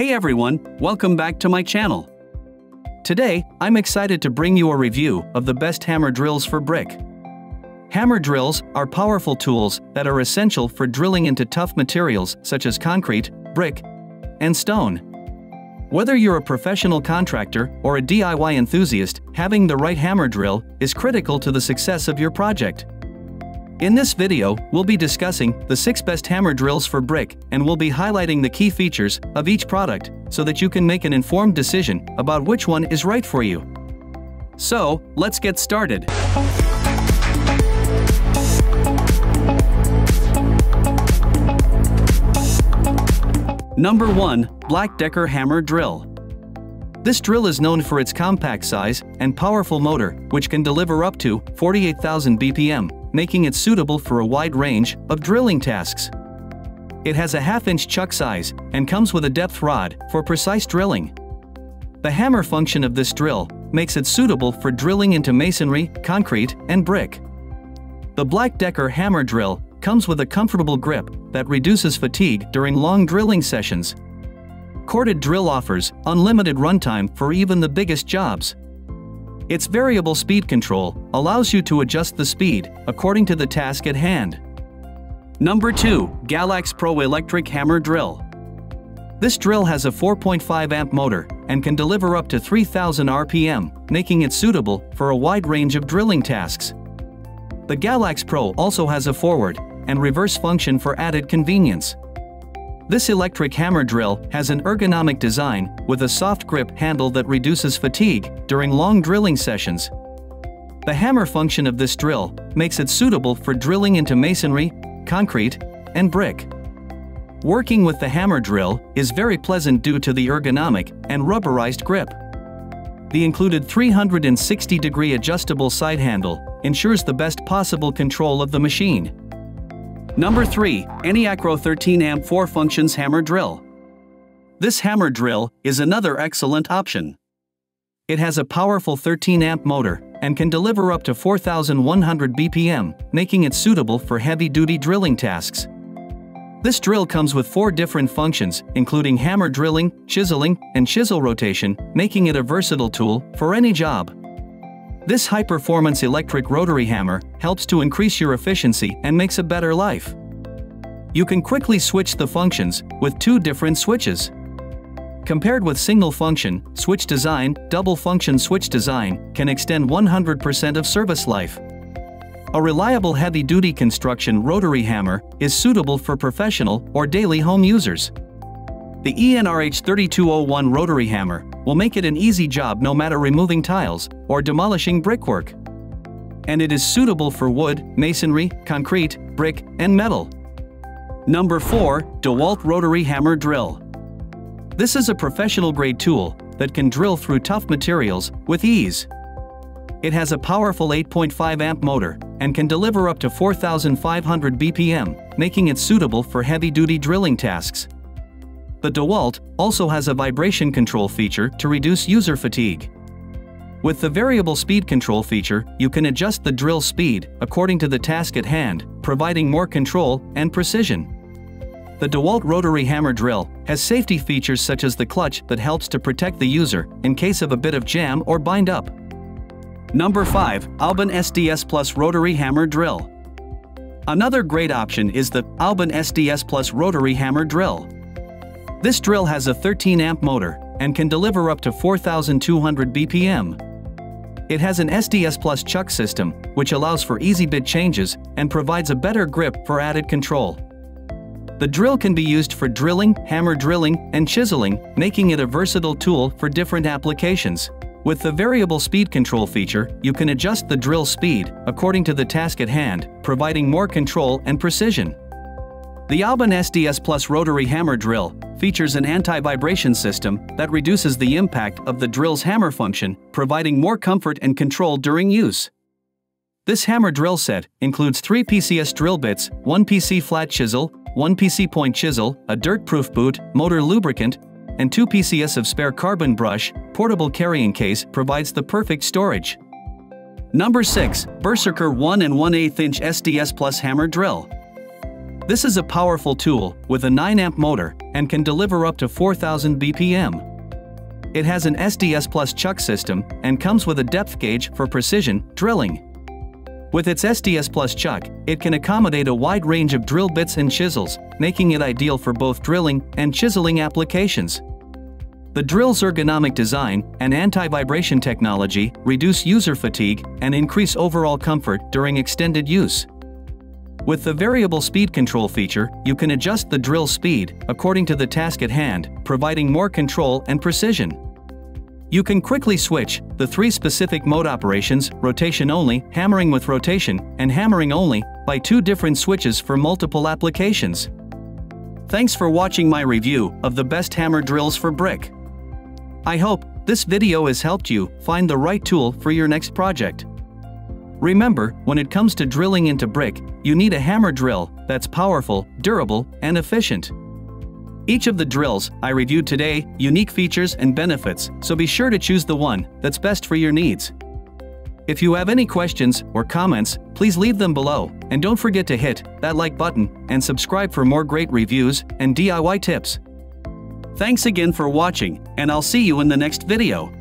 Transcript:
Hey everyone, welcome back to my channel. Today, I'm excited to bring you a review of the best hammer drills for brick. Hammer drills are powerful tools that are essential for drilling into tough materials such as concrete, brick, and stone. Whether you're a professional contractor or a DIY enthusiast, having the right hammer drill is critical to the success of your project. In this video, we'll be discussing the 6 best hammer drills for brick and we'll be highlighting the key features of each product so that you can make an informed decision about which one is right for you. So, let's get started. Number 1. Black Decker Hammer Drill. This drill is known for its compact size and powerful motor, which can deliver up to 48,000 BPM, making it suitable for a wide range of drilling tasks. It has a half-inch chuck size and comes with a depth rod for precise drilling. The hammer function of this drill makes it suitable for drilling into masonry, concrete, and brick. The Black Decker hammer drill comes with a comfortable grip that reduces fatigue during long drilling sessions. Corded drill offers unlimited runtime for even the biggest jobs. Its variable speed control allows you to adjust the speed according to the task at hand. Number 2. Galax Pro Electric Hammer Drill. This drill has a 4.5 amp motor and can deliver up to 3000 RPM, making it suitable for a wide range of drilling tasks. The Galax Pro also has a forward and reverse function for added convenience. This electric hammer drill has an ergonomic design with a soft grip handle that reduces fatigue during long drilling sessions. The hammer function of this drill makes it suitable for drilling into masonry, concrete, and brick. Working with the hammer drill is very pleasant due to the ergonomic and rubberized grip. The included 360 degree adjustable side handle ensures the best possible control of the machine. Number 3. Eneacro 13 amp 4 functions hammer drill. This hammer drill is another excellent option. It has a powerful 13 amp motor and can deliver up to 4100 BPM, making it suitable for heavy-duty drilling tasks. This drill comes with four different functions, including hammer drilling, chiseling, and chisel rotation, making it a versatile tool for any job. This high-performance electric rotary hammer helps to increase your efficiency and makes a better life. You can quickly switch the functions with two different switches. Compared with single function, switch design, double function switch design can extend 100% of service life. A reliable heavy-duty construction rotary hammer is suitable for professional or daily home users. The ENRH 3201 rotary hammer will make it an easy job no matter removing tiles or demolishing brickwork. And it is suitable for wood, masonry, concrete, brick, and metal. Number 4. DeWalt Rotary Hammer Drill. This is a professional grade tool that can drill through tough materials with ease. It has a powerful 8.5 amp motor and can deliver up to 4,500 BPM, making it suitable for heavy-duty drilling tasks. The DeWalt also has a vibration control feature to reduce user fatigue. With the variable speed control feature, you can adjust the drill speed according to the task at hand, providing more control and precision. The DeWalt rotary hammer drill has safety features such as the clutch that helps to protect the user in case of a bit of jam or bind up. Number 5. Aoben SDS Plus Rotary Hammer Drill. Another great option is the Aoben SDS Plus Rotary Hammer Drill. This drill has a 13 amp motor and can deliver up to 4,200 BPM. It has an SDS Plus chuck system, which allows for easy bit changes and provides a better grip for added control. The drill can be used for drilling, hammer drilling, and chiseling, making it a versatile tool for different applications. With the variable speed control feature, you can adjust the drill speed according to the task at hand, providing more control and precision. The Aoben SDS Plus rotary hammer drill features an anti-vibration system that reduces the impact of the drill's hammer function, providing more comfort and control during use. This hammer drill set includes 3 PCS drill bits, 1 PC flat chisel, 1 PC point chisel, a dirt-proof boot, motor lubricant, and 2 PCS of spare carbon brush, portable carrying case provides the perfect storage. Number 6. Berserker 1 and 1 8 inch SDS Plus Hammer Drill. This is a powerful tool with a 9 amp motor and can deliver up to 4000 BPM. It has an SDS Plus chuck system and comes with a depth gauge for precision drilling. With its SDS Plus chuck, it can accommodate a wide range of drill bits and chisels, making it ideal for both drilling and chiseling applications. The drill's ergonomic design and anti-vibration technology reduce user fatigue and increase overall comfort during extended use. With the variable speed control feature, you can adjust the drill speed according to the task at hand, providing more control and precision. You can quickly switch the three specific mode operations, rotation only, hammering with rotation, and hammering only, by two different switches for multiple applications. Thanks for watching my review of the best hammer drills for brick. I hope this video has helped you find the right tool for your next project. Remember, when it comes to drilling into brick, you need a hammer drill that's powerful, durable, and efficient. Each of the drills I reviewed today unique features and benefits, so be sure to choose the one that's best for your needs. If you have any questions or comments, please leave them below, and don't forget to hit that like button and subscribe for more great reviews and DIY tips. Thanks again for watching, and I'll see you in the next video.